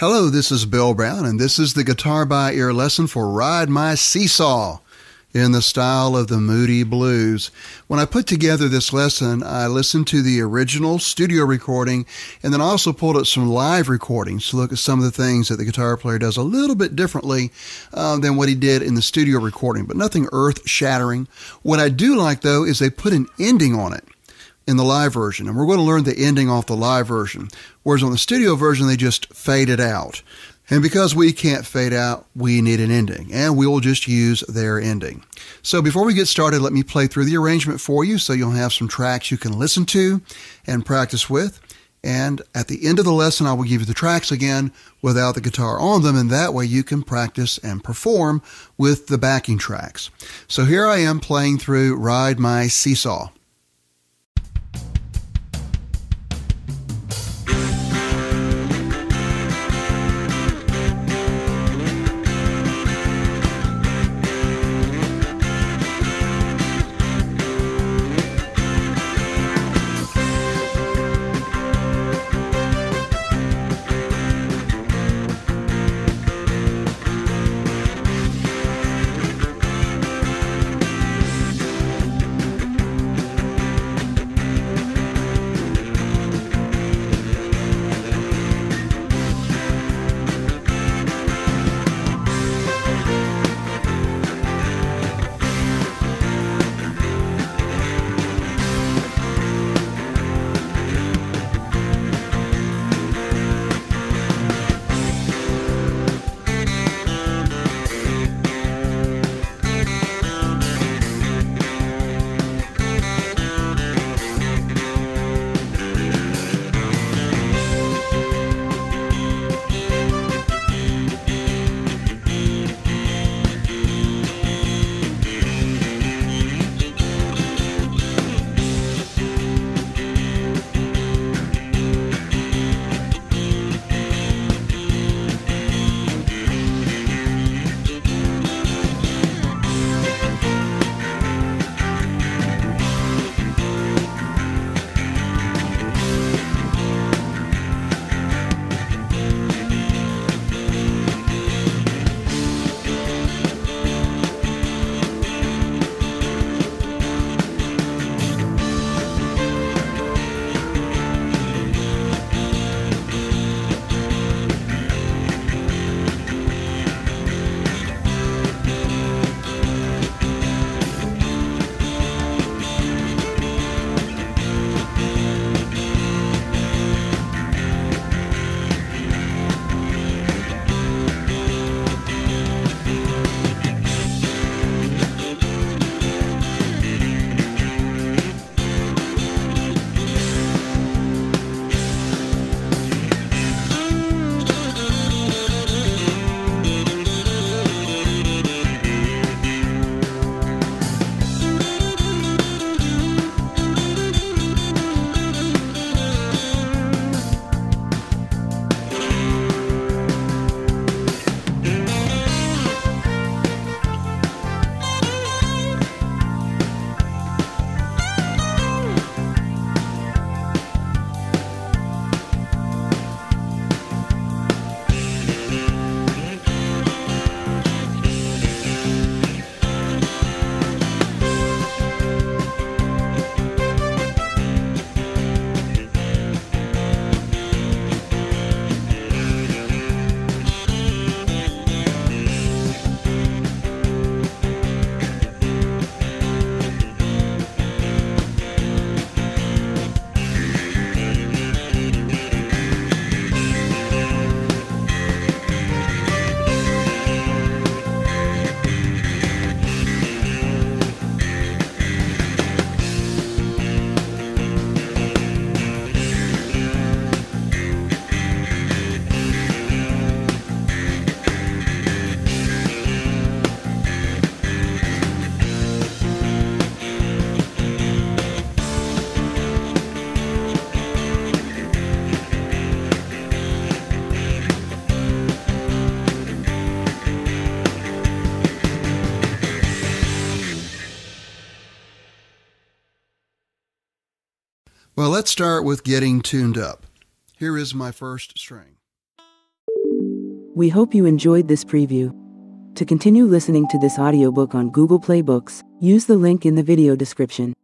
Hello, this is Bill Brown, and this is the Guitar by Ear lesson for Ride My Seesaw in the style of the Moody Blues. When I put together this lesson, I listened to the original studio recording and then also pulled up some live recordings to look at some of the things that the guitar player does a little bit differently uh, than what he did in the studio recording, but nothing earth shattering. What I do like though is they put an ending on it in the live version, and we're going to learn the ending off the live version. Whereas on the studio version, they just fade it out. And because we can't fade out, we need an ending, and we will just use their ending. So before we get started, let me play through the arrangement for you so you'll have some tracks you can listen to and practice with. And at the end of the lesson, I will give you the tracks again without the guitar on them, and that way you can practice and perform with the backing tracks. So here I am playing through Ride My Seesaw. Well, let's start with getting tuned up. Here is my first string. We hope you enjoyed this preview. To continue listening to this audiobook on Google Play Books, use the link in the video description.